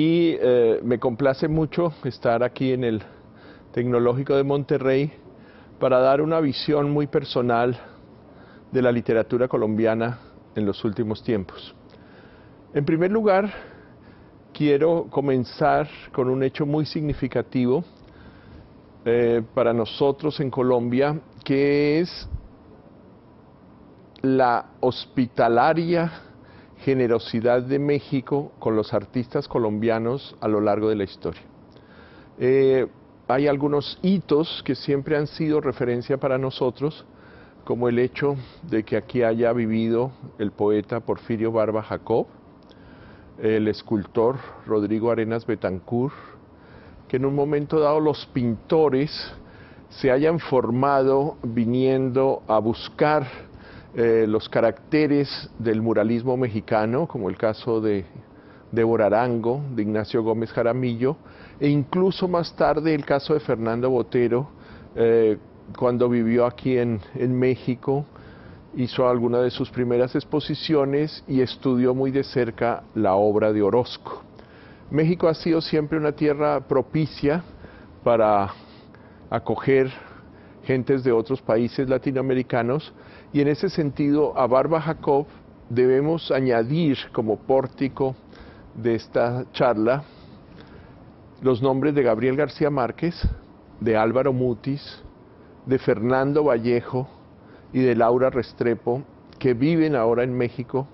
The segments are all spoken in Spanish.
y eh, me complace mucho estar aquí en el Tecnológico de Monterrey para dar una visión muy personal de la literatura colombiana en los últimos tiempos. En primer lugar, quiero comenzar con un hecho muy significativo eh, para nosotros en Colombia, que es la hospitalaria generosidad de México con los artistas colombianos a lo largo de la historia. Eh, hay algunos hitos que siempre han sido referencia para nosotros, como el hecho de que aquí haya vivido el poeta Porfirio Barba Jacob, el escultor Rodrigo Arenas Betancourt, que en un momento dado los pintores se hayan formado viniendo a buscar eh, los caracteres del muralismo mexicano, como el caso de Débora Arango, de Ignacio Gómez Jaramillo, e incluso más tarde el caso de Fernando Botero, eh, cuando vivió aquí en, en México, hizo alguna de sus primeras exposiciones y estudió muy de cerca la obra de Orozco. México ha sido siempre una tierra propicia para acoger gentes de otros países latinoamericanos y en ese sentido a Barba Jacob debemos añadir como pórtico de esta charla los nombres de Gabriel García Márquez, de Álvaro Mutis, de Fernando Vallejo y de Laura Restrepo, que viven ahora en México,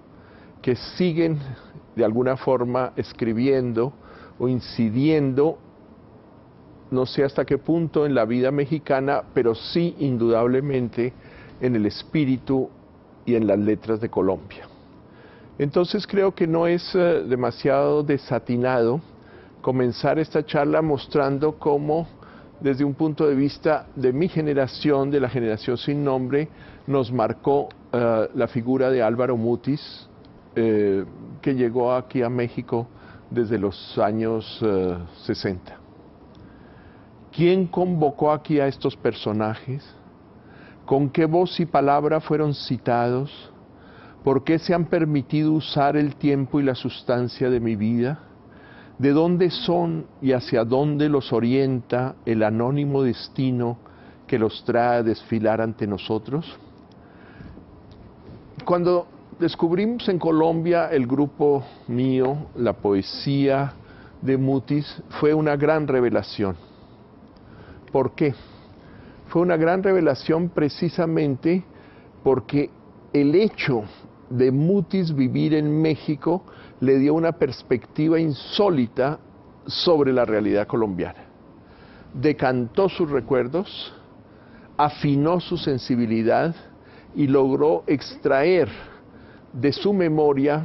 que siguen de alguna forma escribiendo o incidiendo no sé hasta qué punto en la vida mexicana, pero sí indudablemente en el espíritu y en las letras de Colombia. Entonces creo que no es eh, demasiado desatinado comenzar esta charla mostrando cómo desde un punto de vista de mi generación, de la generación sin nombre, nos marcó eh, la figura de Álvaro Mutis, eh, que llegó aquí a México desde los años 60. ¿Quién convocó aquí a estos personajes? ¿Con qué voz y palabra fueron citados? ¿Por qué se han permitido usar el tiempo y la sustancia de mi vida? ¿De dónde son y hacia dónde los orienta el anónimo destino que los trae a desfilar ante nosotros? Cuando descubrimos en Colombia el grupo mío, la poesía de Mutis, fue una gran revelación ¿Por qué? Fue una gran revelación precisamente porque el hecho de Mutis vivir en México le dio una perspectiva insólita sobre la realidad colombiana. Decantó sus recuerdos, afinó su sensibilidad y logró extraer de su memoria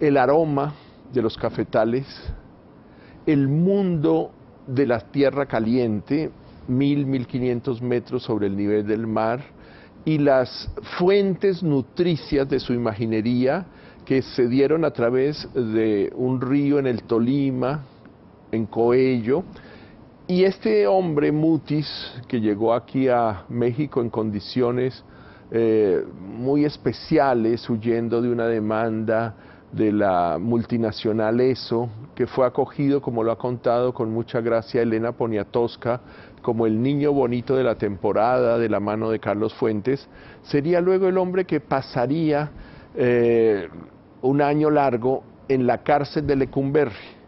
el aroma de los cafetales, el mundo de la tierra caliente, mil, mil quinientos metros sobre el nivel del mar, y las fuentes nutricias de su imaginería que se dieron a través de un río en el Tolima, en Coello, y este hombre Mutis, que llegó aquí a México en condiciones eh, muy especiales, huyendo de una demanda de la multinacional ESO, que fue acogido, como lo ha contado con mucha gracia Elena Poniatowska, como el niño bonito de la temporada de la mano de Carlos Fuentes, sería luego el hombre que pasaría eh, un año largo en la cárcel de Lecumberri.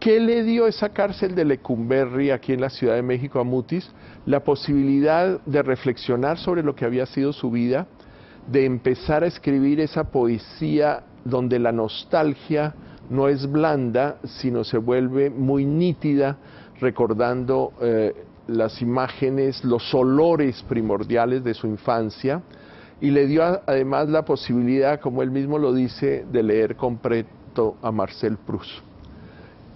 ¿Qué le dio esa cárcel de Lecumberri aquí en la Ciudad de México a Mutis? La posibilidad de reflexionar sobre lo que había sido su vida, de empezar a escribir esa poesía donde la nostalgia no es blanda, sino se vuelve muy nítida, recordando eh, las imágenes, los olores primordiales de su infancia, y le dio además la posibilidad, como él mismo lo dice, de leer completo a Marcel Proust.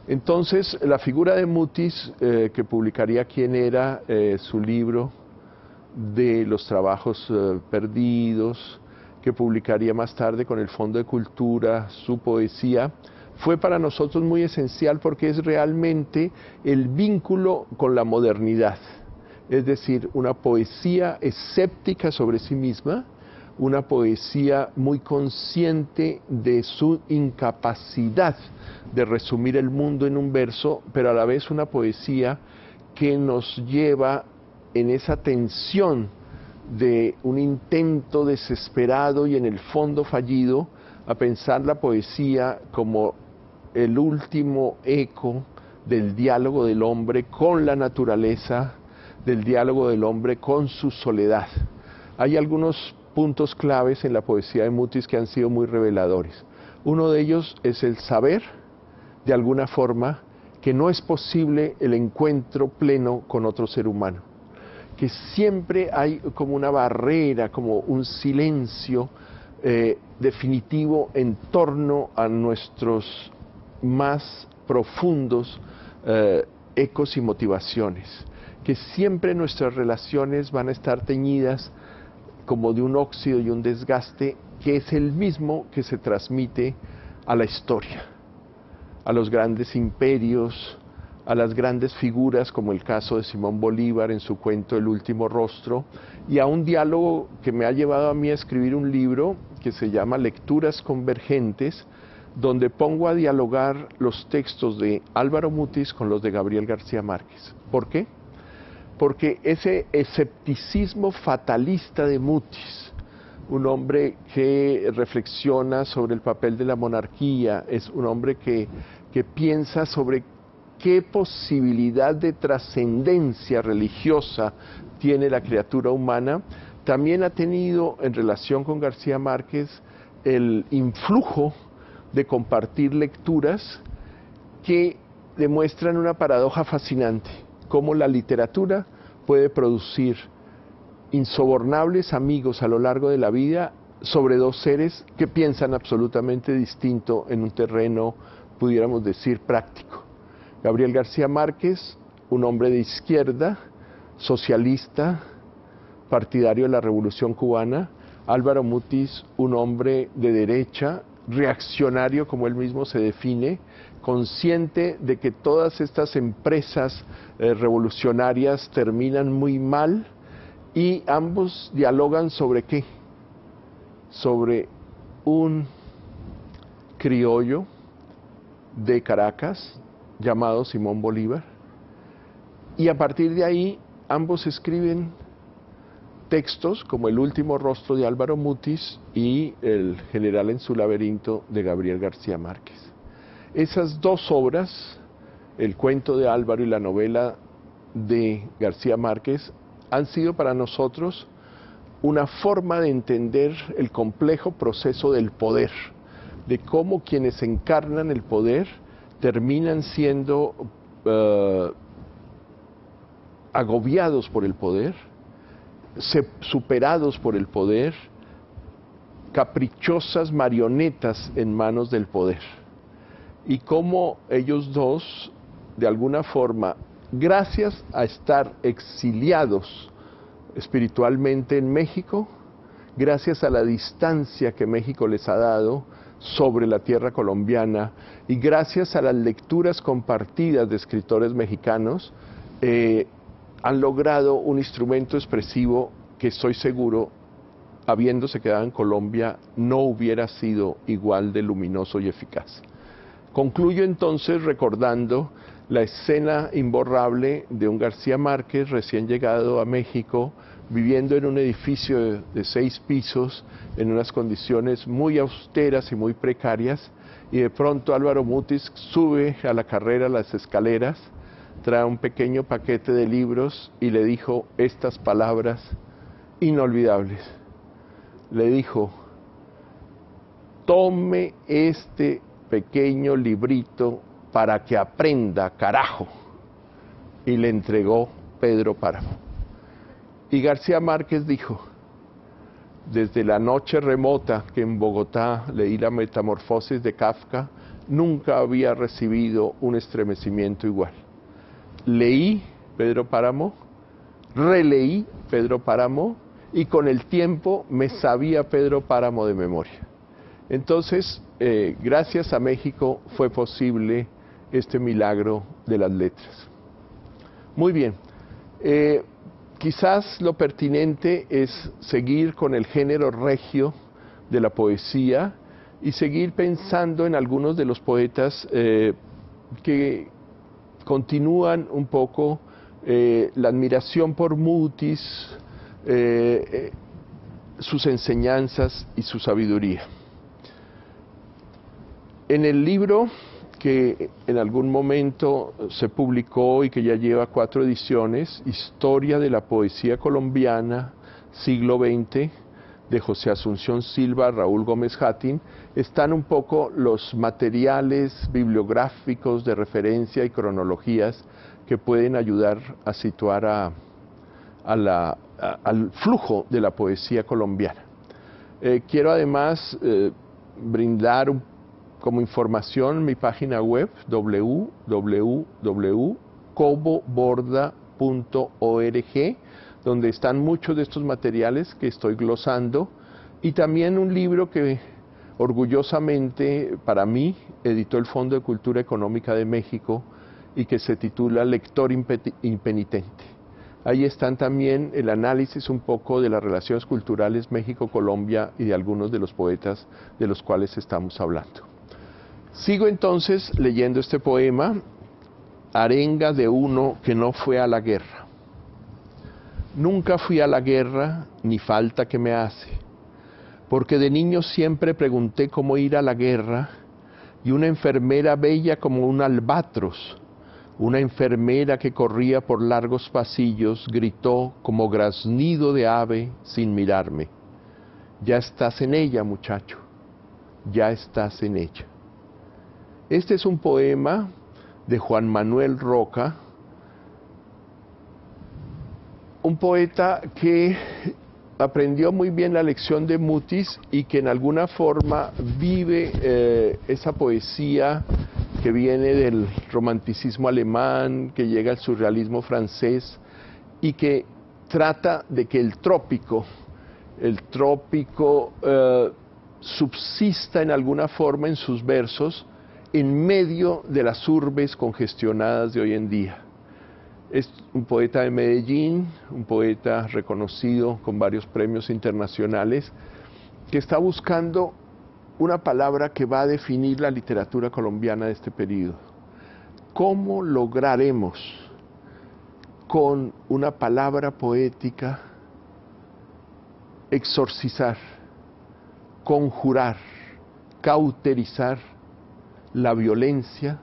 Entonces, la figura de Mutis, eh, que publicaría quién era eh, su libro de los trabajos eh, perdidos, que publicaría más tarde con el Fondo de Cultura, su poesía, fue para nosotros muy esencial porque es realmente el vínculo con la modernidad, es decir, una poesía escéptica sobre sí misma, una poesía muy consciente de su incapacidad de resumir el mundo en un verso, pero a la vez una poesía que nos lleva en esa tensión de un intento desesperado y en el fondo fallido a pensar la poesía como el último eco del diálogo del hombre con la naturaleza, del diálogo del hombre con su soledad. Hay algunos puntos claves en la poesía de Mutis que han sido muy reveladores. Uno de ellos es el saber, de alguna forma, que no es posible el encuentro pleno con otro ser humano, que siempre hay como una barrera, como un silencio eh, definitivo en torno a nuestros más profundos eh, ecos y motivaciones, que siempre nuestras relaciones van a estar teñidas como de un óxido y un desgaste que es el mismo que se transmite a la historia, a los grandes imperios, a las grandes figuras como el caso de Simón Bolívar en su cuento El último rostro, y a un diálogo que me ha llevado a mí a escribir un libro que se llama Lecturas Convergentes, donde pongo a dialogar los textos de Álvaro Mutis con los de Gabriel García Márquez. ¿Por qué? Porque ese escepticismo fatalista de Mutis, un hombre que reflexiona sobre el papel de la monarquía, es un hombre que, que piensa sobre qué posibilidad de trascendencia religiosa tiene la criatura humana, también ha tenido en relación con García Márquez el influjo de compartir lecturas que demuestran una paradoja fascinante, cómo la literatura puede producir insobornables amigos a lo largo de la vida sobre dos seres que piensan absolutamente distinto en un terreno, pudiéramos decir, práctico. Gabriel García Márquez, un hombre de izquierda, socialista, partidario de la Revolución cubana, Álvaro Mutis, un hombre de derecha, reaccionario, como él mismo se define, consciente de que todas estas empresas eh, revolucionarias terminan muy mal y ambos dialogan sobre qué? Sobre un criollo de Caracas llamado Simón Bolívar y a partir de ahí ambos escriben textos como El último rostro de Álvaro Mutis y El general en su laberinto de Gabriel García Márquez. Esas dos obras, el cuento de Álvaro y la novela de García Márquez, han sido para nosotros una forma de entender el complejo proceso del poder, de cómo quienes encarnan el poder terminan siendo uh, agobiados por el poder, superados por el poder, caprichosas marionetas en manos del poder. Y cómo ellos dos, de alguna forma, gracias a estar exiliados espiritualmente en México, gracias a la distancia que México les ha dado sobre la tierra colombiana y gracias a las lecturas compartidas de escritores mexicanos, eh, han logrado un instrumento expresivo que estoy seguro, habiéndose quedado en Colombia, no hubiera sido igual de luminoso y eficaz. Concluyo entonces recordando la escena imborrable de un García Márquez recién llegado a México, viviendo en un edificio de, seis pisos, en unas condiciones muy austeras y muy precarias, y de pronto Álvaro Mutis sube a la carrera las escaleras, trae un pequeño paquete de libros y le dijo estas palabras inolvidables. Le dijo, tome este pequeño librito para que aprenda, carajo. Y le entregó Pedro Páramo. Y García Márquez dijo, desde la noche remota que en Bogotá leí la metamorfosis de Kafka, nunca había recibido un estremecimiento igual leí Pedro Páramo, releí Pedro Páramo y con el tiempo me sabía Pedro Páramo de memoria. Entonces, eh, gracias a México fue posible este milagro de las letras. Muy bien, eh, quizás lo pertinente es seguir con el género regio de la poesía y seguir pensando en algunos de los poetas eh, que continúan un poco eh, la admiración por Mutis, eh, sus enseñanzas y su sabiduría. En el libro que en algún momento se publicó y que ya lleva cuatro ediciones, Historia de la Poesía Colombiana, siglo XX, de José Asunción Silva, Raúl Gómez Jatín, están un poco los materiales bibliográficos de referencia y cronologías que pueden ayudar a situar al flujo de la poesía colombiana. Eh, quiero además eh, brindar como información mi página web www.coboborda.org donde están muchos de estos materiales que estoy glosando y también un libro que orgullosamente para mí editó el Fondo de Cultura Económica de México y que se titula Lector Impenitente. Ahí están también el análisis un poco de las relaciones culturales México-Colombia y de algunos de los poetas de los cuales estamos hablando. Sigo entonces leyendo este poema, Arenga de uno que no fue a la guerra. Nunca fui a la guerra, ni falta que me hace, porque de niño siempre pregunté cómo ir a la guerra, y una enfermera bella como un albatros, una enfermera que corría por largos pasillos, gritó como graznido de ave sin mirarme. Ya estás en ella, muchacho, ya estás en ella. Este es un poema de Juan Manuel Roca, un poeta que aprendió muy bien la lección de Mutis y que en alguna forma vive eh, esa poesía que viene del romanticismo alemán, que llega al surrealismo francés y que trata de que el trópico, el trópico eh, subsista en alguna forma en sus versos en medio de las urbes congestionadas de hoy en día. Es un poeta de Medellín, un poeta reconocido con varios premios internacionales, que está buscando una palabra que va a definir la literatura colombiana de este periodo. ¿Cómo lograremos con una palabra poética exorcizar, conjurar, cauterizar la violencia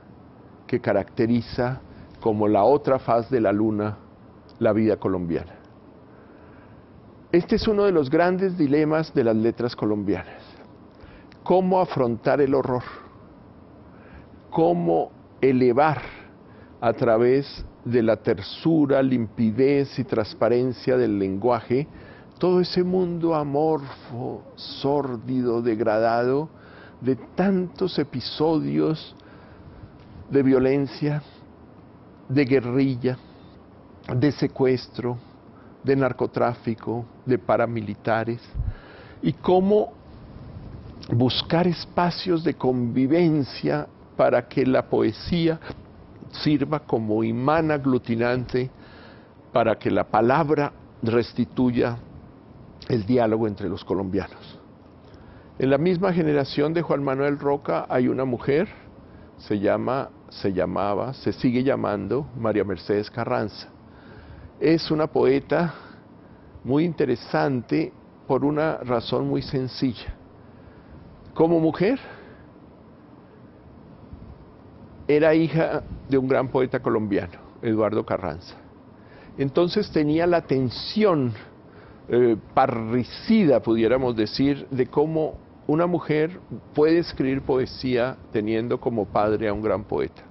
que caracteriza como la otra faz de la luna, la vida colombiana. Este es uno de los grandes dilemas de las letras colombianas. ¿Cómo afrontar el horror? ¿Cómo elevar a través de la tersura, limpidez y transparencia del lenguaje todo ese mundo amorfo, sórdido, degradado de tantos episodios de violencia, de guerrilla, de secuestro, de narcotráfico, de paramilitares, y cómo buscar espacios de convivencia para que la poesía sirva como imán aglutinante para que la palabra restituya el diálogo entre los colombianos. En la misma generación de Juan Manuel Roca hay una mujer, se llama se llamaba, se sigue llamando María Mercedes Carranza. Es una poeta muy interesante por una razón muy sencilla. Como mujer, era hija de un gran poeta colombiano, Eduardo Carranza. Entonces tenía la tensión eh, parricida, pudiéramos decir, de cómo una mujer puede escribir poesía teniendo como padre a un gran poeta.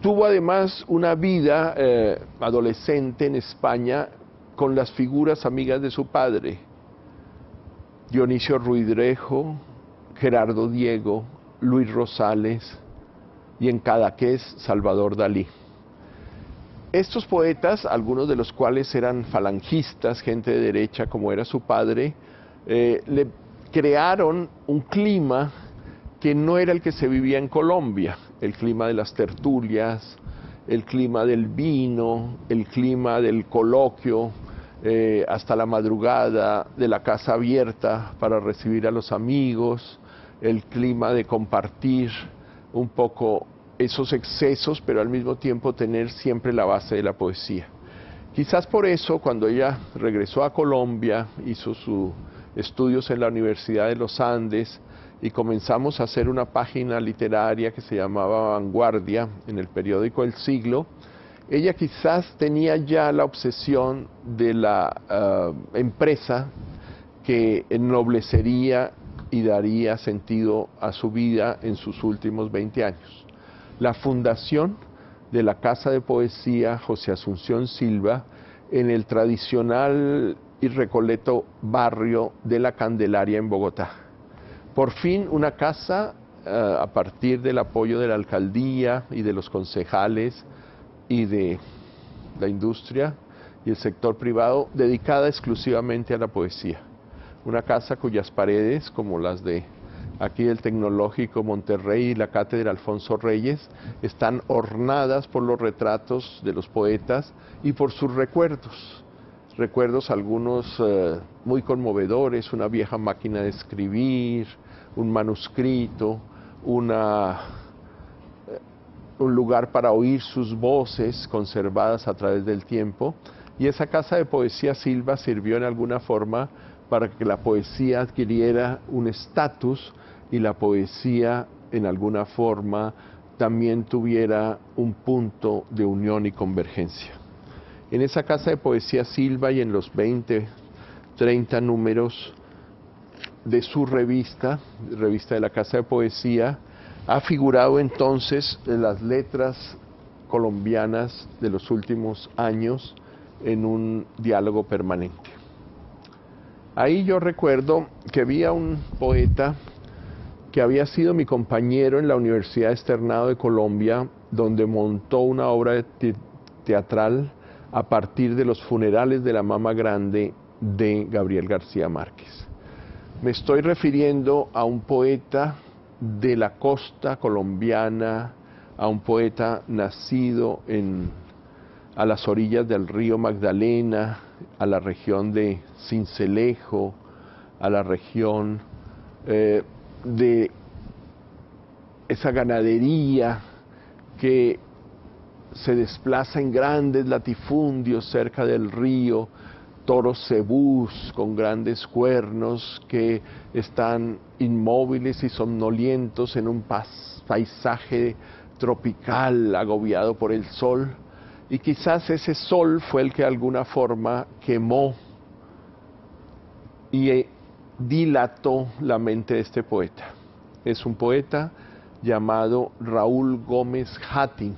Tuvo además una vida eh, adolescente en España con las figuras amigas de su padre, Dionisio Ruidrejo, Gerardo Diego, Luis Rosales y en Cadaqués Salvador Dalí. Estos poetas, algunos de los cuales eran falangistas, gente de derecha como era su padre, eh, le crearon un clima que no era el que se vivía en Colombia, el clima de las tertulias, el clima del vino, el clima del coloquio, eh, hasta la madrugada de la casa abierta para recibir a los amigos, el clima de compartir un poco esos excesos, pero al mismo tiempo tener siempre la base de la poesía. Quizás por eso, cuando ella regresó a Colombia, hizo sus estudios en la Universidad de los Andes y comenzamos a hacer una página literaria que se llamaba Vanguardia en el periódico El Siglo, ella quizás tenía ya la obsesión de la ah, empresa que ennoblecería y daría sentido a su vida en sus últimos 20 años. La fundación de la Casa de Poesía José Asunción Silva en el tradicional y recoleto barrio de la Candelaria en Bogotá. Por fin una casa ah, a partir del apoyo de la alcaldía y de los concejales y de la industria y el sector privado dedicada exclusivamente a la poesía. Una casa cuyas paredes, como las de aquí del Tecnológico Monterrey y la Cátedra Alfonso Reyes, están ornadas por los retratos de los poetas y por sus recuerdos. Recuerdos algunos eh, muy conmovedores, una vieja máquina de escribir, un manuscrito, una un lugar para oír sus voces conservadas a través del tiempo. Y esa casa de poesía Silva sirvió en alguna forma para que la poesía adquiriera un estatus y la poesía en alguna forma también tuviera un punto de unión y convergencia. En esa casa de poesía Silva y en los 20, 30 números de su revista, revista de la Casa de Poesía, ha figurado entonces en las letras colombianas de los últimos años en un diálogo permanente. Ahí yo recuerdo que había un poeta que había sido mi compañero en la Universidad Externado de Colombia, donde montó una obra teatral a partir de los funerales de la Mama Grande de Gabriel García Márquez. Me estoy refiriendo a un poeta de la costa colombiana a un poeta nacido en, a las orillas del río Magdalena, a la región de Cincelejo, a la región eh, de esa ganadería que se desplaza en grandes latifundios cerca del río, toros cebús con grandes cuernos que están inmóviles y somnolientos en un paisaje tropical agobiado por el sol. Y quizás ese sol fue el que de alguna forma quemó y eh, dilató la mente de este poeta. Es un poeta llamado Raúl Gómez Hattin,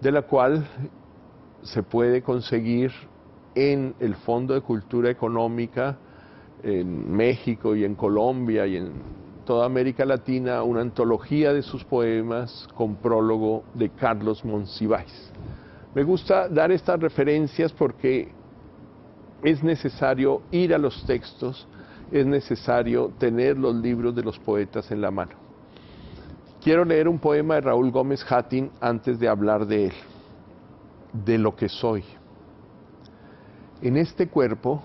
de la cual se puede conseguir en el Fondo de Cultura Económica en México y en Colombia y en toda América Latina una antología de sus poemas con prólogo de Carlos Monsiváis. Me gusta dar estas referencias porque es necesario ir a los textos, es necesario tener los libros de los poetas en la mano. Quiero leer un poema de Raúl Gómez Hattin antes de hablar de él, de lo que soy en este cuerpo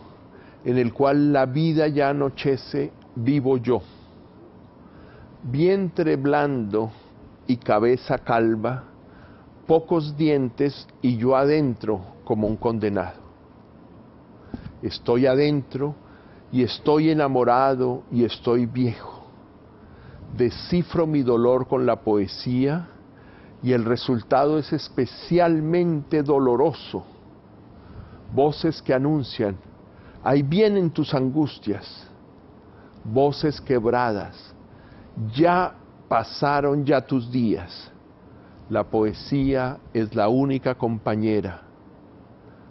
en el cual la vida ya anochece, vivo yo. Vientre blando y cabeza calva, pocos dientes y yo adentro como un condenado. Estoy adentro y estoy enamorado y estoy viejo. Descifro mi dolor con la poesía y el resultado es especialmente doloroso voces que anuncian, ahí vienen tus angustias, voces quebradas, ya pasaron ya tus días. La poesía es la única compañera.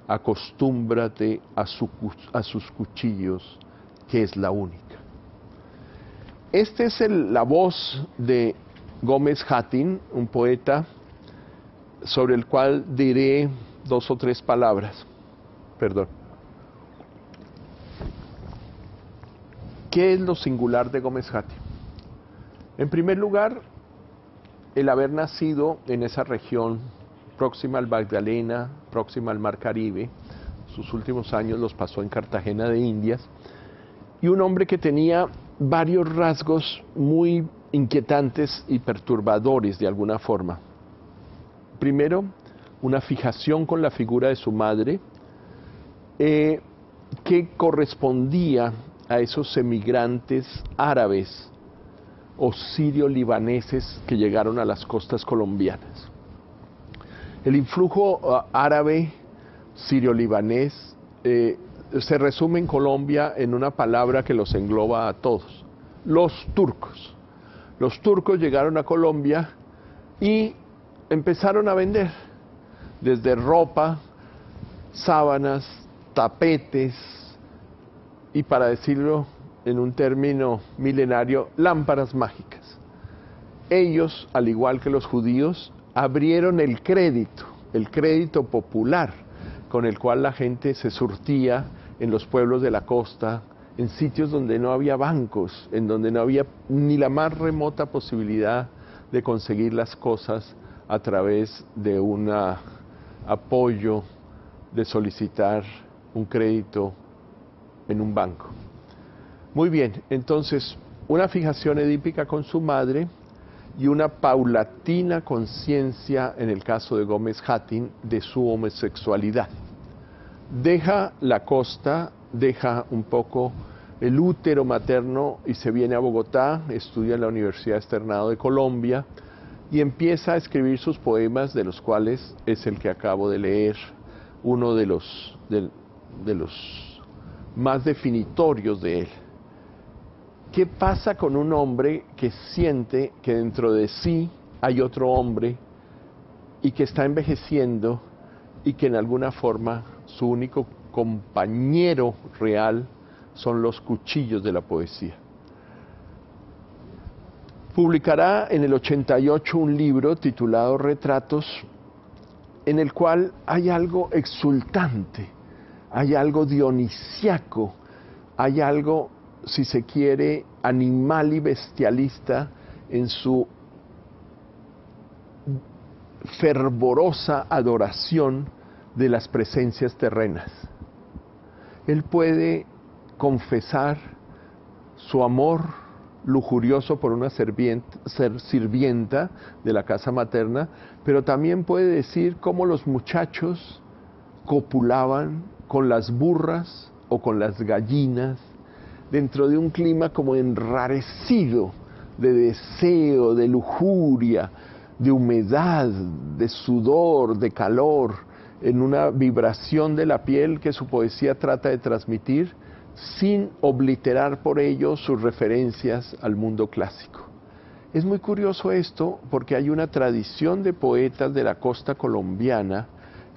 Acostúmbrate a, a sus cuchillos, que es la única. Esta es la voz de Gómez Hattin, un poeta sobre el cual diré dos o tres palabras. Perdón. ¿Qué es lo singular de Gómez Jati? En primer lugar, el haber nacido en esa región próxima al Magdalena, próxima al Mar Caribe. Sus últimos años los pasó en Cartagena de Indias. Y un hombre que tenía varios rasgos muy inquietantes y perturbadores de alguna forma. Primero, una fijación con la figura de su madre, eh, que correspondía a esos emigrantes árabes o sirio-libaneses que llegaron a las costas colombianas. El influjo uh, árabe sirio-libanés eh, se resume en Colombia en una palabra que los engloba a todos, los turcos. Los turcos llegaron a Colombia y empezaron a vender desde ropa, sábanas, tapetes y para decirlo en un término milenario, lámparas mágicas. Ellos, al igual que los judíos, abrieron el crédito, el crédito popular, con el cual la gente se surtía en los pueblos de la costa, en sitios donde no había bancos, en donde no había ni la más remota posibilidad de conseguir las cosas a través de un apoyo, de solicitar un crédito en un banco. Muy bien, entonces, una fijación edípica con su madre y una paulatina conciencia, en el caso de Gómez Hattin, de su homosexualidad. Deja la costa, deja un poco el útero materno y se viene a Bogotá, estudia en la Universidad Externado de Colombia y empieza a escribir sus poemas, de los cuales es el que acabo de leer, uno de los, de los más definitorios de él. ¿Qué pasa con un hombre que siente que dentro de sí hay otro hombre y que está envejeciendo y que en alguna forma su único compañero real son los cuchillos de la poesía? Publicará en el 88 un libro titulado Retratos, en el cual hay algo exultante, hay algo dionisiaco, hay algo si se quiere, animal y bestialista en su fervorosa adoración de las presencias terrenas. Él puede confesar su amor lujurioso por una sirvienta de la casa materna, pero también puede decir cómo los muchachos copulaban con las burras o con las gallinas dentro de un clima como enrarecido de deseo, de lujuria, de humedad, de sudor, de calor, en una vibración de la piel que su poesía trata de transmitir sin obliterar por ello sus referencias al mundo clásico. Es muy curioso esto porque hay una tradición de poetas de la costa colombiana,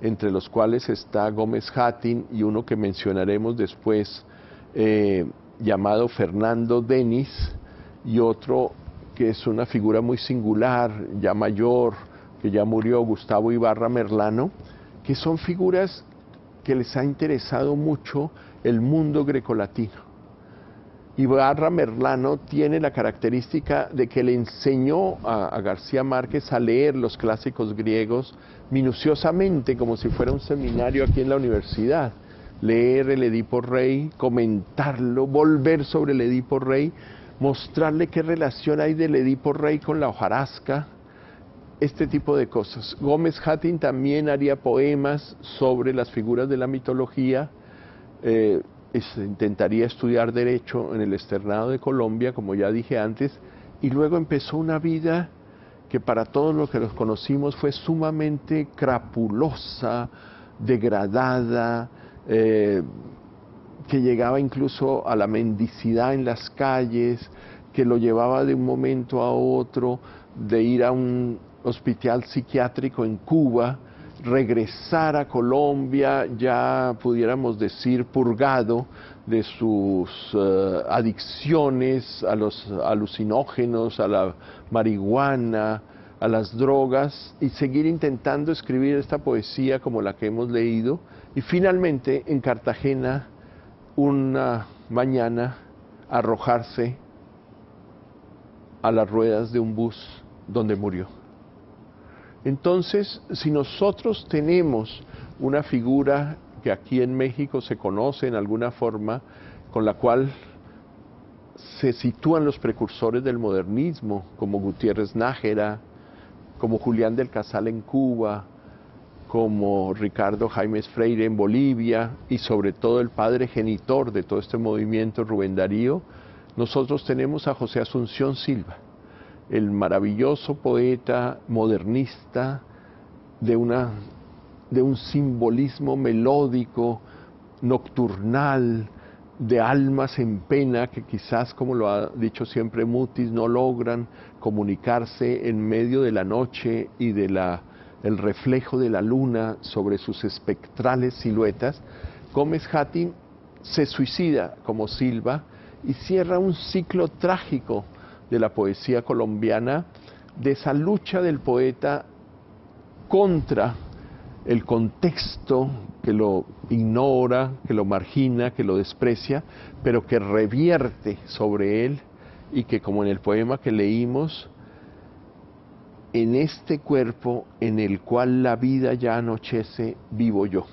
entre los cuales está Gómez Hattin y uno que mencionaremos después, eh, llamado Fernando Denis y otro que es una figura muy singular, ya mayor, que ya murió, Gustavo Ibarra Merlano, que son figuras que les ha interesado mucho el mundo grecolatino. Ibarra Merlano tiene la característica de que le enseñó a, a, García Márquez a leer los clásicos griegos minuciosamente, como si fuera un seminario aquí en la universidad leer el Edipo Rey, comentarlo, volver sobre el Edipo Rey, mostrarle qué relación hay del Edipo Rey con la hojarasca, este tipo de cosas. Gómez Hattin también haría poemas sobre las figuras de la mitología, eh, intentaría estudiar derecho en el externado de Colombia, como ya dije antes, y luego empezó una vida que para todos los que los conocimos fue sumamente crapulosa, degradada, eh, que llegaba incluso a la mendicidad en las calles, que lo llevaba de un momento a otro, de ir a un hospital psiquiátrico en Cuba, regresar a Colombia, ya pudiéramos decir, purgado de sus eh, adicciones a los alucinógenos, a la marihuana, a las drogas, y seguir intentando escribir esta poesía como la que hemos leído, y finalmente en Cartagena, una mañana, arrojarse a las ruedas de un bus donde murió. Entonces, si nosotros tenemos una figura que aquí en México se conoce en alguna forma, con la cual se sitúan los precursores del modernismo, como Gutiérrez Nájera, como Julián del Casal en Cuba, como Ricardo Jaimes Freire en Bolivia y sobre todo el padre genitor de todo este movimiento, Rubén Darío, nosotros tenemos a José Asunción Silva, el maravilloso poeta modernista de, una, de un simbolismo melódico, nocturnal, de almas en pena que quizás, como lo ha dicho siempre Mutis, no logran comunicarse en medio de la noche y de la el reflejo de la luna sobre sus espectrales siluetas, Gómez Hattin se suicida como Silva y cierra un ciclo trágico de la poesía colombiana, de esa lucha del poeta contra el contexto que lo ignora, que lo margina, que lo desprecia, pero que revierte sobre él y que como en el poema que leímos, en este cuerpo en el cual la vida ya anochece, vivo yo.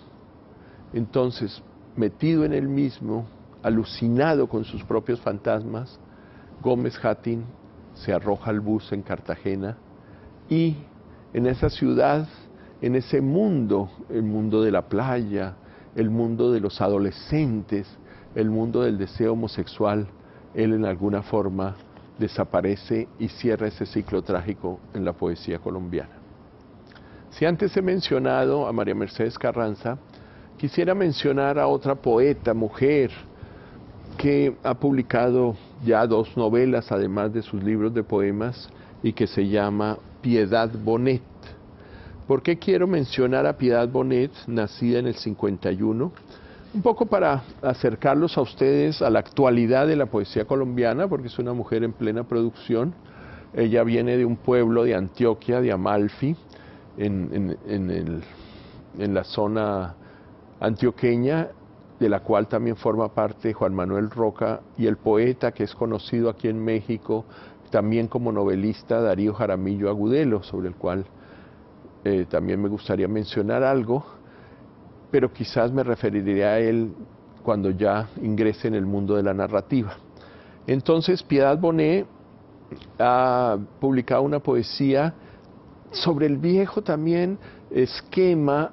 Entonces, metido en él mismo, alucinado con sus propios fantasmas, Gómez Hattin se arroja al bus en Cartagena y en esa ciudad, en ese mundo, el mundo de la playa, el mundo de los adolescentes, el mundo del deseo homosexual, él en alguna forma desaparece y cierra ese ciclo trágico en la poesía colombiana. Si antes he mencionado a María Mercedes Carranza, quisiera mencionar a otra poeta, mujer, que ha publicado ya dos novelas, además de sus libros de poemas, y que se llama Piedad Bonet. ¿Por qué quiero mencionar a Piedad Bonet, nacida en el 51? un poco para acercarlos a ustedes a la actualidad de la poesía colombiana, porque es una mujer en plena producción. Ella viene de un pueblo de Antioquia, de Amalfi, en, en, la zona antioqueña, de la cual también forma parte Juan Manuel Roca y el poeta que es conocido aquí en México, también como novelista, Darío Jaramillo Agudelo, sobre el cual eh, también me gustaría mencionar algo pero quizás me referiré a él cuando ya ingrese en el mundo de la narrativa. Entonces, Piedad Bonet ha publicado una poesía sobre el viejo también esquema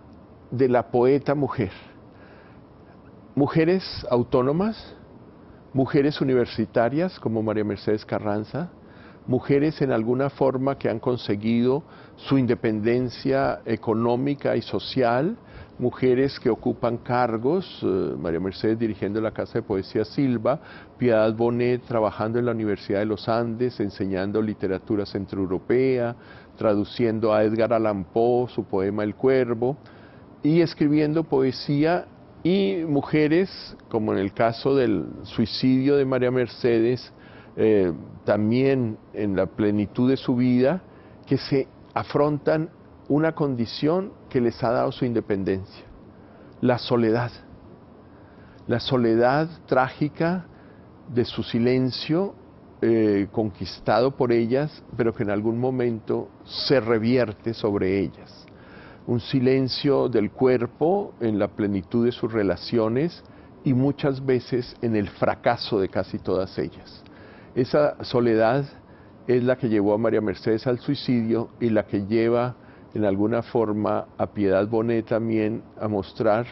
de la poeta mujer. Mujeres autónomas, mujeres universitarias como María Mercedes Carranza, mujeres en alguna forma que han conseguido su independencia económica y social, mujeres que ocupan cargos, eh, María Mercedes dirigiendo la Casa de Poesía Silva, Piedad Bonet trabajando en la Universidad de los Andes, enseñando literatura centroeuropea, traduciendo a Edgar Allan Poe su poema El Cuervo, y escribiendo poesía y mujeres, como en el caso del suicidio de María Mercedes, eh, también en la plenitud de su vida, que se afrontan una condición que les ha dado su independencia, la soledad. La soledad trágica de su silencio eh, conquistado por ellas, pero que en algún momento se revierte sobre ellas. Un silencio del cuerpo en la plenitud de sus relaciones y muchas veces en el fracaso de casi todas ellas. Esa soledad es la que llevó a María Mercedes al suicidio y la que lleva en alguna forma a Piedad Bonet también a mostrar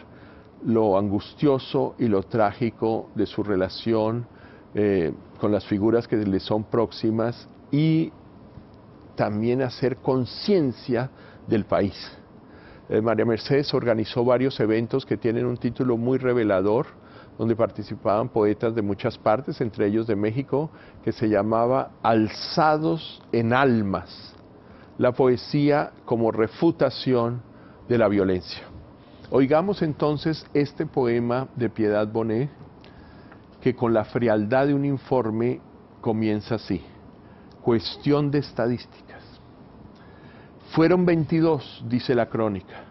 lo angustioso y lo trágico de su relación eh, con las figuras que le son próximas y también hacer conciencia del país. Eh, María Mercedes organizó varios eventos que tienen un título muy revelador, donde participaban poetas de muchas partes, entre ellos de México, que se llamaba Alzados en Almas la poesía como refutación de la violencia. Oigamos entonces este poema de Piedad Bonet, que con la frialdad de un informe comienza así. Cuestión de estadísticas. Fueron 22, dice la crónica.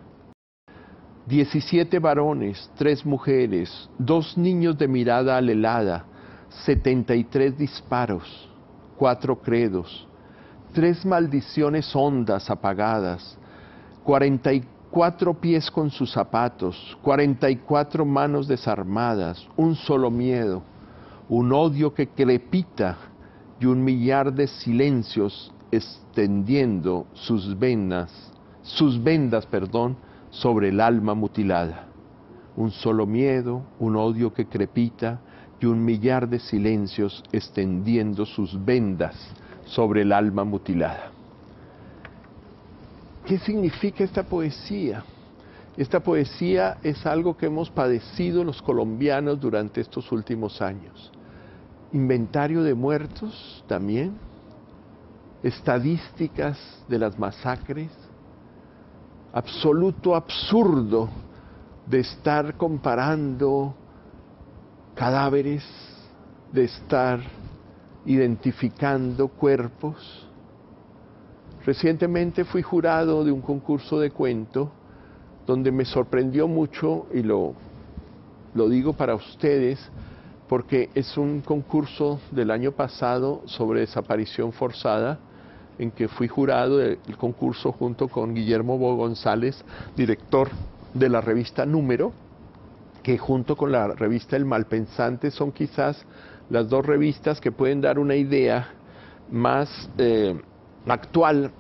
17 varones, 3 mujeres, dos niños de mirada alelada, 73 disparos, cuatro credos, tres maldiciones hondas apagadas, 44 pies con sus zapatos, 44 manos desarmadas, un solo miedo, un odio que crepita y un millar de silencios extendiendo sus venas, sus vendas, perdón, sobre el alma mutilada. Un solo miedo, un odio que crepita y un millar de silencios extendiendo sus vendas sobre el alma mutilada. ¿Qué significa esta poesía? Esta poesía es algo que hemos padecido los colombianos durante estos últimos años. Inventario de muertos también, estadísticas de las masacres, absoluto absurdo de estar comparando cadáveres, de estar identificando cuerpos. Recientemente fui jurado de un concurso de cuento donde me sorprendió mucho, y lo, lo digo para ustedes, porque es un concurso del año pasado sobre desaparición forzada, en que fui jurado del concurso junto con Guillermo Bo González, director de la revista Número, que junto con la revista El Malpensante son quizás las dos revistas que pueden dar una idea más eh, actual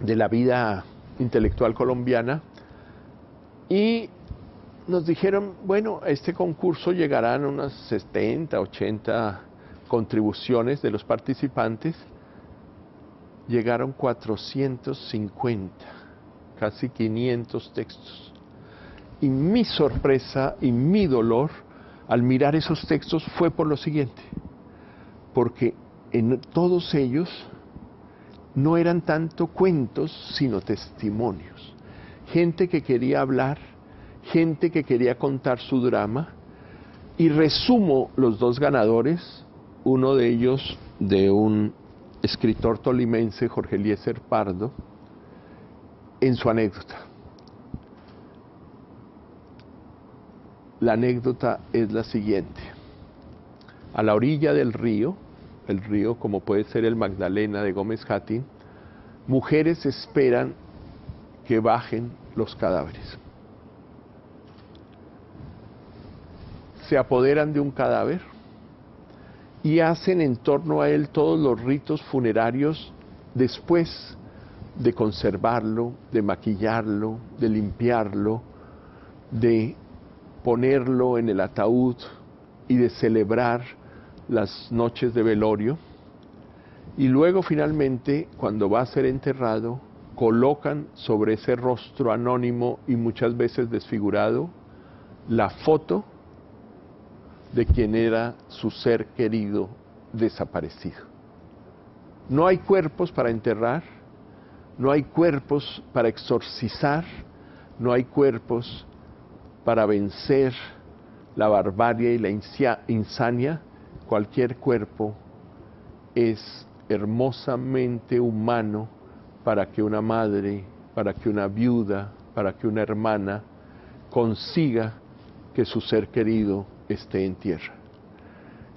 de la vida intelectual colombiana. Y nos dijeron, bueno, a este concurso llegarán unas 70, 80 contribuciones de los participantes. Llegaron 450, casi 500 textos. Y mi sorpresa y mi dolor al mirar esos textos fue por lo siguiente, porque en todos ellos no eran tanto cuentos, sino testimonios. Gente que quería hablar, gente que quería contar su drama, y resumo los dos ganadores, uno de ellos de un escritor tolimense, Jorge Eliezer Pardo, en su anécdota. La anécdota es la siguiente. A la orilla del río, el río como puede ser el Magdalena de Gómez Jatín, mujeres esperan que bajen los cadáveres. Se apoderan de un cadáver y hacen en torno a él todos los ritos funerarios después de conservarlo, de maquillarlo, de limpiarlo, de ponerlo en el ataúd y de celebrar las noches de velorio. Y luego finalmente, cuando va a ser enterrado, colocan sobre ese rostro anónimo y muchas veces desfigurado la foto de quien era su ser querido desaparecido. No hay cuerpos para enterrar, no hay cuerpos para exorcizar, no hay cuerpos para vencer la barbarie y la insania, cualquier cuerpo es hermosamente humano para que una madre, para que una viuda, para que una hermana consiga que su ser querido esté en tierra.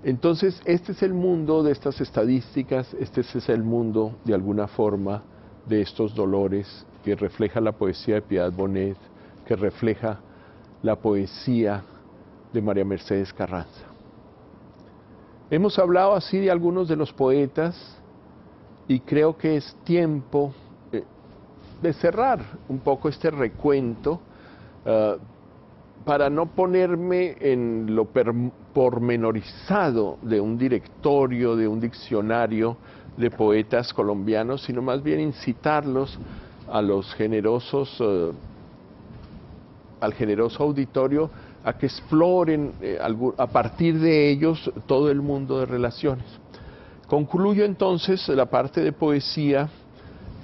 Entonces, este es el mundo de estas estadísticas, este es el mundo, de alguna forma, de estos dolores que refleja la poesía de Piedad Bonet, que refleja la poesía de María Mercedes Carranza. Hemos hablado así de algunos de los poetas y creo que es tiempo eh, de cerrar un poco este recuento eh, para no ponerme en lo pormenorizado de un directorio, de un diccionario de poetas colombianos, sino más bien incitarlos a los generosos eh, al generoso auditorio a que exploren eh, a partir de ellos todo el mundo de relaciones. Concluyo entonces la parte de poesía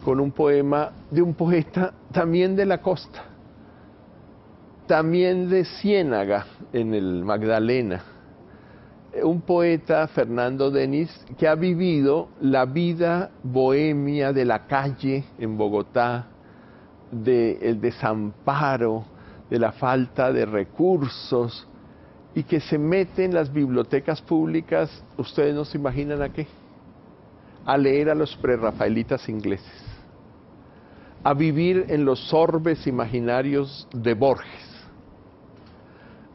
con un poema de un poeta también de la costa, también de Ciénaga en el Magdalena, un poeta, Fernando Denis, que ha vivido la vida bohemia de la calle en Bogotá, del desamparo, de la falta de recursos y que se mete en las bibliotecas públicas, ustedes no se imaginan a qué, a leer a los prerrafaelitas ingleses, a vivir en los orbes imaginarios de Borges,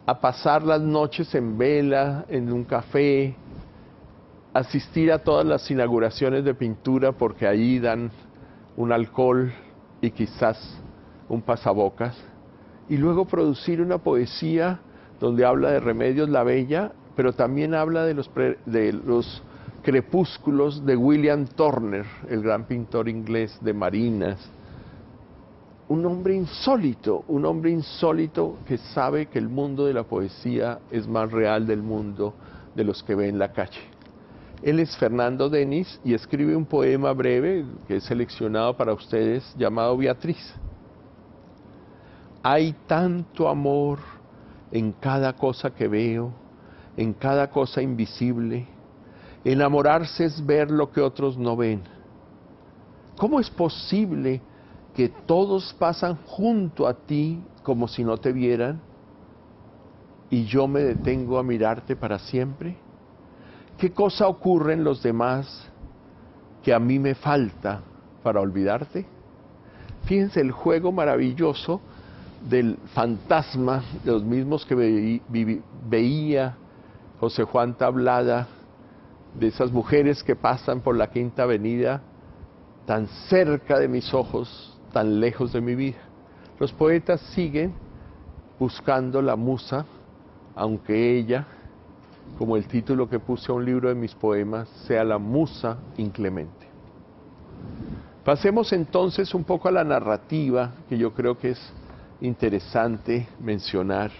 a pasar las noches en vela, en un café, asistir a todas las inauguraciones de pintura porque ahí dan un alcohol y quizás un pasabocas, y luego producir una poesía donde habla de Remedios la Bella, pero también habla de los, de los crepúsculos de William Turner, el gran pintor inglés de marinas. Un hombre insólito, un hombre insólito que sabe que el mundo de la poesía es más real del mundo de los que ve en la calle. Él es Fernando Denis y escribe un poema breve que he seleccionado para ustedes llamado Beatriz. Hay tanto amor en cada cosa que veo, en cada cosa invisible. Enamorarse es ver lo que otros no ven. ¿Cómo es posible que todos pasan junto a ti como si no te vieran y yo me detengo a mirarte para siempre? ¿Qué cosa ocurre en los demás que a mí me falta para olvidarte? Fíjense el juego maravilloso del fantasma, de los mismos que veía José Juan Tablada, de esas mujeres que pasan por la Quinta Avenida tan cerca de mis ojos, tan lejos de mi vida. Los poetas siguen buscando la musa, aunque ella como el título que puse a un libro de mis poemas, sea la musa inclemente. Pasemos entonces un poco a la narrativa, que yo creo que es interesante mencionar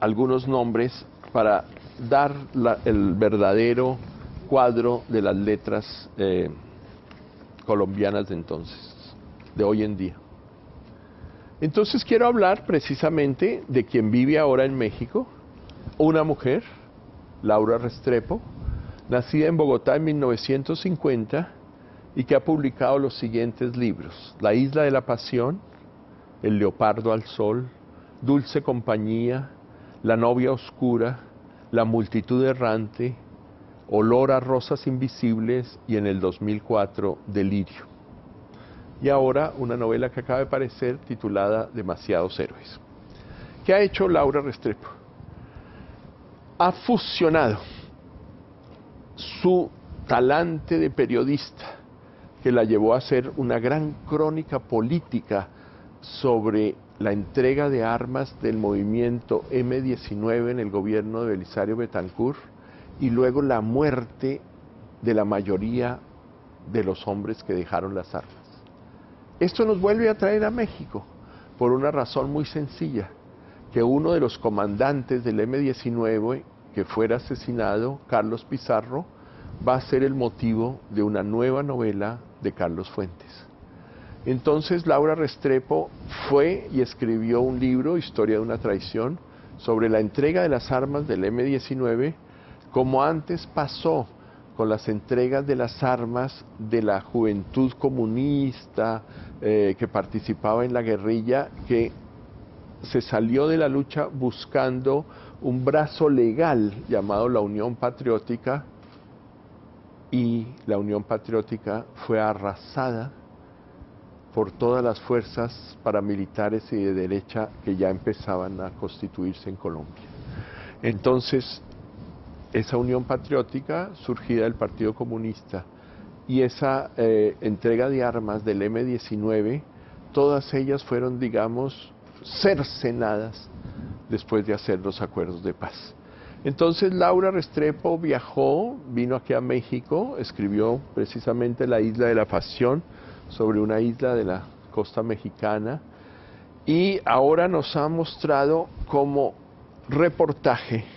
algunos nombres para dar el verdadero cuadro de las letras eh, colombianas de entonces, de hoy en día. Entonces quiero hablar precisamente de quien vive ahora en México, una mujer, Laura Restrepo, nacida en Bogotá en 1950 y que ha publicado los siguientes libros, La isla de la pasión, El leopardo al sol, Dulce compañía, La novia oscura, La multitud errante, Olor a rosas invisibles y en el 2004 Delirio. Y ahora una novela que acaba de aparecer titulada Demasiados héroes. ¿Qué ha hecho Laura Restrepo? ha fusionado su talante de periodista, que la llevó a hacer una gran crónica política sobre la entrega de armas del movimiento M19 en el gobierno de Belisario Betancourt y luego la muerte de la mayoría de los hombres que dejaron las armas. Esto nos vuelve a traer a México por una razón muy sencilla que uno de los comandantes del M-19 que fuera asesinado, Carlos Pizarro, va a ser el motivo de una nueva novela de Carlos Fuentes. Entonces Laura Restrepo fue y escribió un libro, Historia de una traición, sobre la entrega de las armas del M-19, como antes pasó con las entregas de las armas de la juventud comunista eh, que participaba en la guerrilla, que se salió de la lucha buscando un brazo legal llamado la Unión Patriótica y la Unión Patriótica fue arrasada por todas las fuerzas paramilitares y de derecha que ya empezaban a constituirse en Colombia. Entonces, esa Unión Patriótica surgida del Partido Comunista y esa eh, entrega de armas del M-19, todas ellas fueron, digamos, cercenadas después de hacer los acuerdos de paz. Entonces Laura Restrepo viajó, vino aquí a México, escribió precisamente La isla de la pasión sobre una isla de la costa mexicana y ahora nos ha mostrado cómo reportaje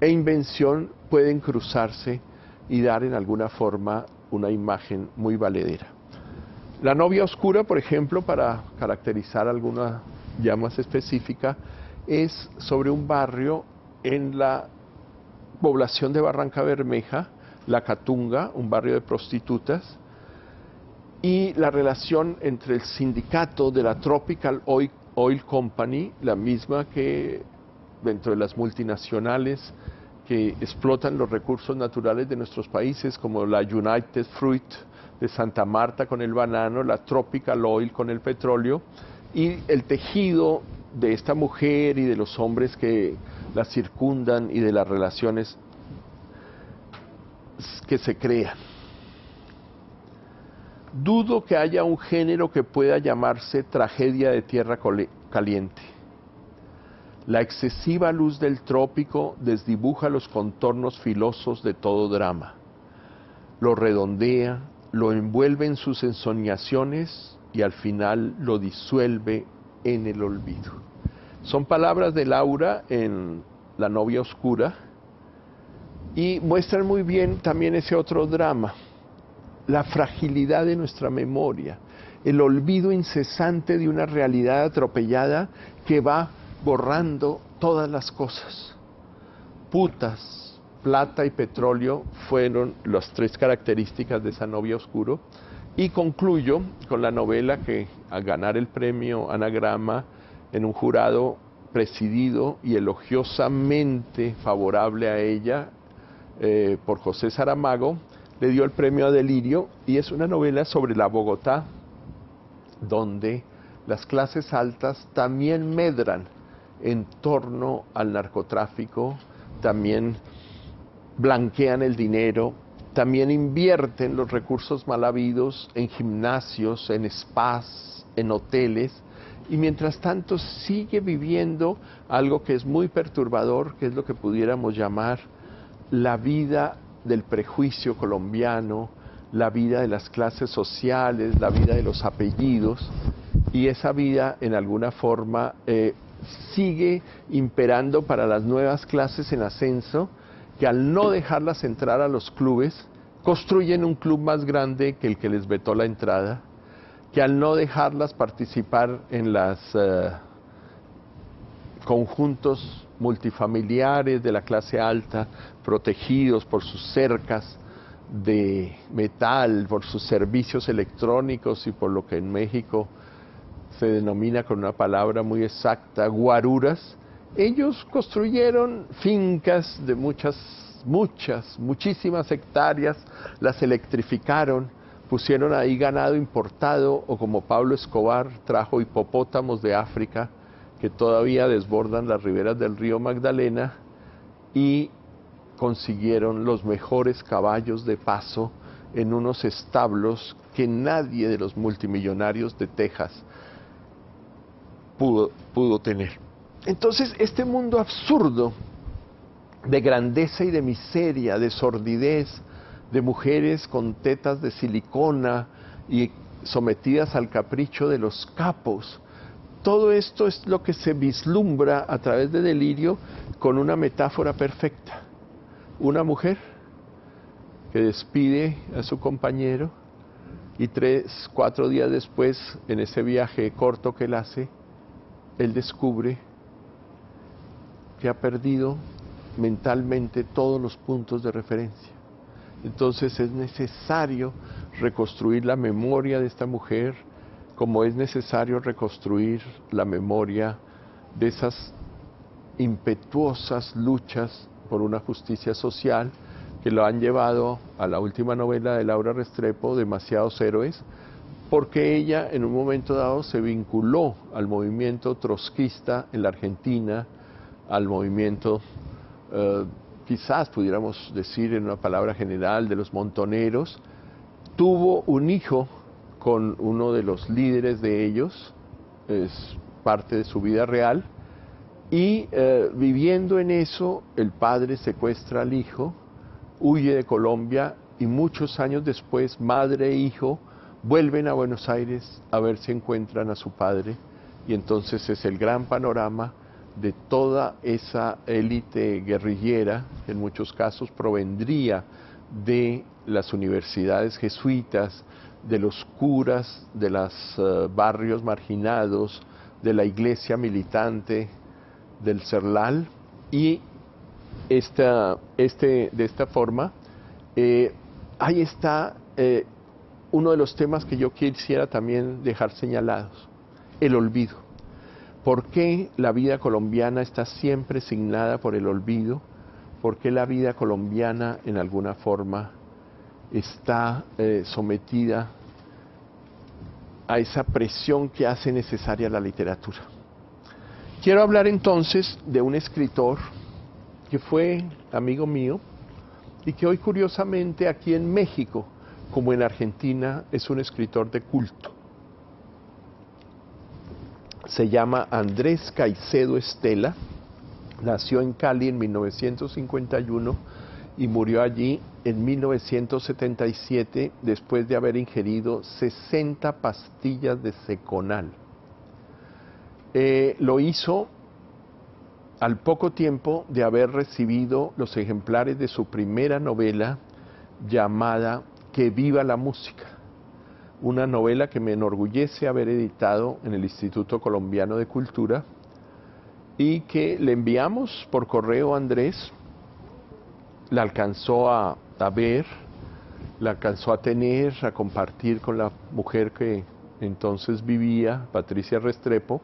e invención pueden cruzarse y dar en alguna forma una imagen muy valedera. La novia oscura, por ejemplo, para caracterizar alguna ya específica, es sobre un barrio en la población de Barranca Bermeja, La Catunga, un barrio de prostitutas, y la relación entre el sindicato de la Tropical Oil, Company, la misma que dentro de las multinacionales que explotan los recursos naturales de nuestros países, como la United Fruit de Santa Marta con el banano, la Tropical Oil con el petróleo, y el tejido de esta mujer y de los hombres que la circundan y de las relaciones que se crean. Dudo que haya un género que pueda llamarse tragedia de tierra caliente. La excesiva luz del trópico desdibuja los contornos filosos de todo drama. Lo redondea, lo envuelve en sus ensoñaciones y al final lo disuelve en el olvido. Son palabras de Laura en La novia oscura y muestran muy bien también ese otro drama, la fragilidad de nuestra memoria, el olvido incesante de una realidad atropellada que va borrando todas las cosas. Putas, plata y petróleo fueron las tres características de esa novia oscuro. Y concluyo con la novela que al ganar el premio Anagrama en un jurado presidido y elogiosamente favorable a ella eh, por José Saramago, le dio el premio a Delirio y es una novela sobre la Bogotá donde las clases altas también medran en torno al narcotráfico, también blanquean el dinero, también invierten los recursos mal habidos en gimnasios, en spas, en hoteles, y mientras tanto sigue viviendo algo que es muy perturbador, que es lo que pudiéramos llamar la vida del prejuicio colombiano, la vida de las clases sociales, la vida de los apellidos, y esa vida en alguna forma eh, sigue imperando para las nuevas clases en ascenso, que al no dejarlas entrar a los clubes, construyen un club más grande que el que les vetó la entrada, que al no dejarlas participar en los eh, conjuntos multifamiliares de la clase alta, protegidos por sus cercas de metal, por sus servicios electrónicos y por lo que en México se denomina con una palabra muy exacta, guaruras, ellos construyeron fincas de muchas, muchas, muchísimas hectáreas, las electrificaron, pusieron ahí ganado importado o como Pablo Escobar trajo hipopótamos de África que todavía desbordan las riberas del río Magdalena y consiguieron los mejores caballos de paso en unos establos que nadie de los multimillonarios de Texas pudo, pudo tener. Entonces, este mundo absurdo de grandeza y de miseria, de sordidez, de mujeres con tetas de silicona y sometidas al capricho de los capos, todo esto es lo que se vislumbra a través de delirio con una metáfora perfecta. Una mujer que despide a su compañero y tres, cuatro días después, en ese viaje corto que él hace, él descubre que ha perdido mentalmente todos los puntos de referencia. Entonces es necesario reconstruir la memoria de esta mujer, como es necesario reconstruir la memoria de esas impetuosas luchas por una justicia social que lo han llevado a la última novela de Laura Restrepo, Demasiados Héroes, porque ella en un momento dado se vinculó al movimiento trotskista en la Argentina, al movimiento, eh, quizás pudiéramos decir en una palabra general, de los montoneros, tuvo un hijo con uno de los líderes de ellos, es parte de su vida real, y eh, viviendo en eso, el padre secuestra al hijo, huye de Colombia y muchos años después, madre e hijo vuelven a Buenos Aires a ver si encuentran a su padre y entonces es el gran panorama de toda esa élite guerrillera, que en muchos casos provendría de las universidades jesuitas, de los curas de los eh, barrios marginados, de la iglesia militante del Cerlal y esta, este, de esta forma, eh, ahí está eh, uno de los temas que yo quisiera también dejar señalados, el olvido. ¿Por qué la vida colombiana está siempre signada por el olvido? por qué la vida colombiana en alguna forma está eh, sometida a esa presión que hace necesaria la literatura. Quiero hablar entonces de un escritor que fue amigo mío y que hoy curiosamente aquí en México, como en Argentina, es un escritor de culto. Se llama Andrés Caicedo Estela, nació en Cali en 1951 y murió allí en 1977 después de haber ingerido 60 pastillas de seconal. Eh, lo hizo al poco tiempo de haber recibido los ejemplares de su primera novela llamada Que viva la música, una novela que me enorgullece haber editado en el Instituto Colombiano de Cultura y que le enviamos por correo a Andrés, la alcanzó a, ver, la alcanzó a tener, a compartir con la mujer que entonces vivía, Patricia Restrepo,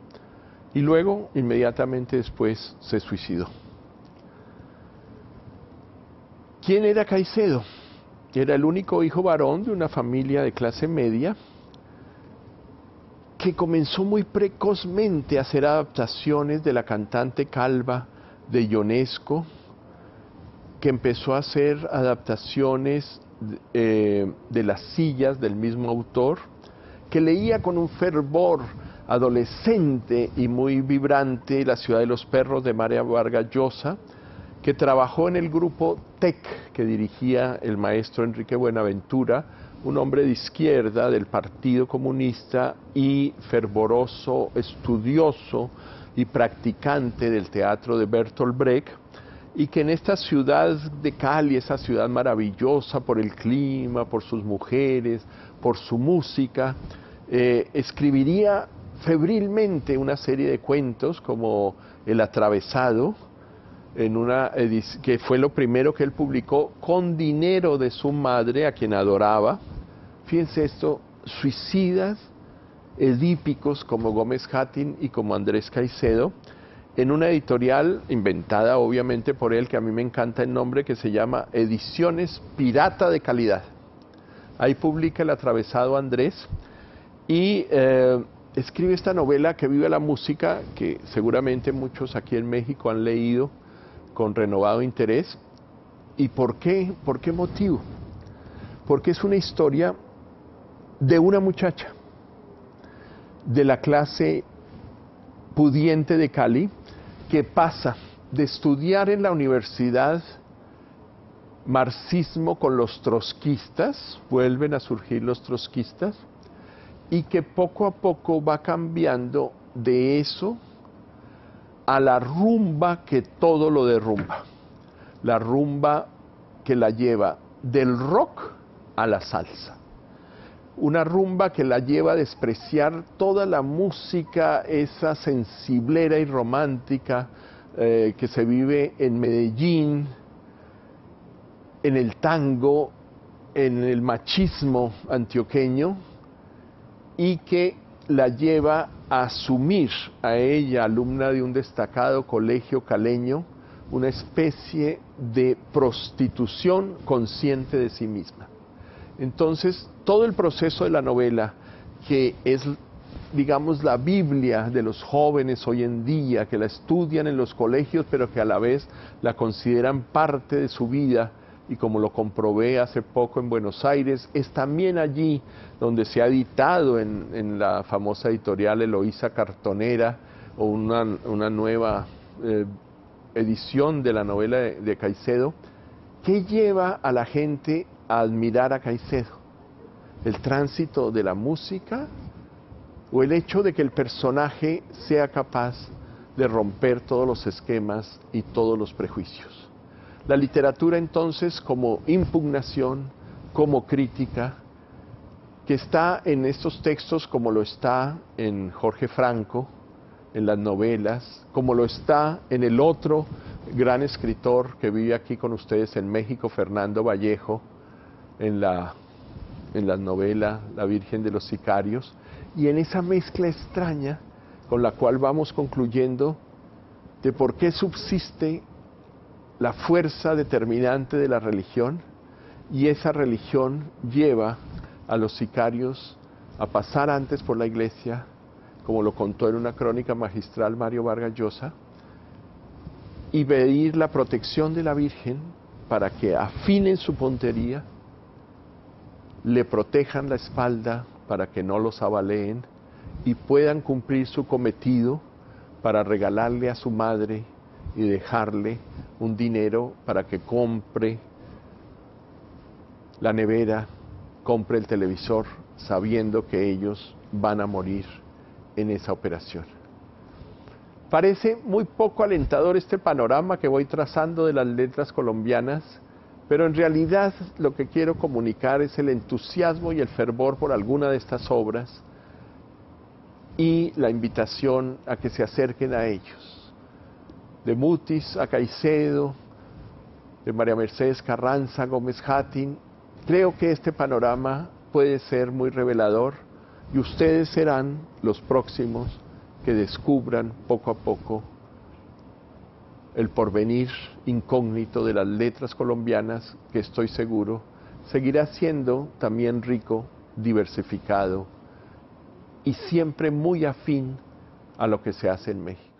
y luego, inmediatamente después, se suicidó. ¿Quién era Caicedo? Era el único hijo varón de una familia de clase media que comenzó muy precozmente a hacer adaptaciones de la cantante calva de Ionesco, que empezó a hacer adaptaciones eh, de las sillas del mismo autor, que leía con un fervor adolescente y muy vibrante La ciudad de los perros de María Vargas Llosa, que trabajó en el grupo TEC que dirigía el maestro Enrique Buenaventura, un hombre de izquierda del Partido Comunista y fervoroso estudioso y practicante del teatro de Bertolt Brecht, y que en esta ciudad de Cali, esa ciudad maravillosa por el clima, por sus mujeres, por su música, eh, escribiría febrilmente una serie de cuentos como El atravesado, en una que fue lo primero que él publicó con dinero de su madre, a quien adoraba. Fíjense esto, suicidas edípicos como Gómez Hattin y como Andrés Caicedo, en una editorial inventada obviamente por él, que a mí me encanta el nombre, que se llama Ediciones Pirata de Calidad. Ahí publica el atravesado Andrés y eh, escribe esta novela que vive la música, que seguramente muchos aquí en México han leído con renovado interés. ¿Y por qué? ¿Por qué motivo? Porque es una historia de una muchacha de la clase pudiente de Cali que pasa de estudiar en la universidad marxismo con los trotskistas, vuelven a surgir los trotskistas, y que poco a poco va cambiando de eso a la rumba que todo lo derrumba, la rumba que la lleva del rock a la salsa, una rumba que la lleva a despreciar toda la música, esa sensiblera y romántica eh, que se vive en Medellín, en el tango, en el machismo antioqueño, y que la lleva asumir a ella, alumna de un destacado colegio caleño, una especie de prostitución consciente de sí misma. Entonces, todo el proceso de la novela, que es, digamos, la Biblia de los jóvenes hoy en día, que la estudian en los colegios, pero que a la vez la consideran parte de su vida, y como lo comprobé hace poco en Buenos Aires, es también allí donde se ha editado en, la famosa editorial Eloísa Cartonera o una, nueva eh, edición de la novela de, Caicedo, ¿qué lleva a la gente a admirar a Caicedo? ¿El tránsito de la música o el hecho de que el personaje sea capaz de romper todos los esquemas y todos los prejuicios? La literatura entonces como impugnación, como crítica, que está en estos textos como lo está en Jorge Franco, en las novelas, como lo está en el otro gran escritor que vive aquí con ustedes en México, Fernando Vallejo, en la, en la novela La Virgen de los Sicarios, y en esa mezcla extraña con la cual vamos concluyendo de por qué subsiste la fuerza determinante de la religión y esa religión lleva a los sicarios a pasar antes por la iglesia, como lo contó en una crónica magistral Mario Vargas Llosa, y pedir la protección de la Virgen para que afinen su puntería, le protejan la espalda para que no los abaleen y puedan cumplir su cometido para regalarle a su madre y dejarle un dinero para que compre la nevera, compre el televisor, sabiendo que ellos van a morir en esa operación. Parece muy poco alentador este panorama que voy trazando de las letras colombianas, pero en realidad lo que quiero comunicar es el entusiasmo y el fervor por alguna de estas obras y la invitación a que se acerquen a ellos. De Mutis a Caicedo, de María Mercedes Carranza, Gómez Hattin, creo que este panorama puede ser muy revelador y ustedes serán los próximos que descubran poco a poco el porvenir incógnito de las letras colombianas que estoy seguro seguirá siendo también rico, diversificado y siempre muy afín a lo que se hace en México.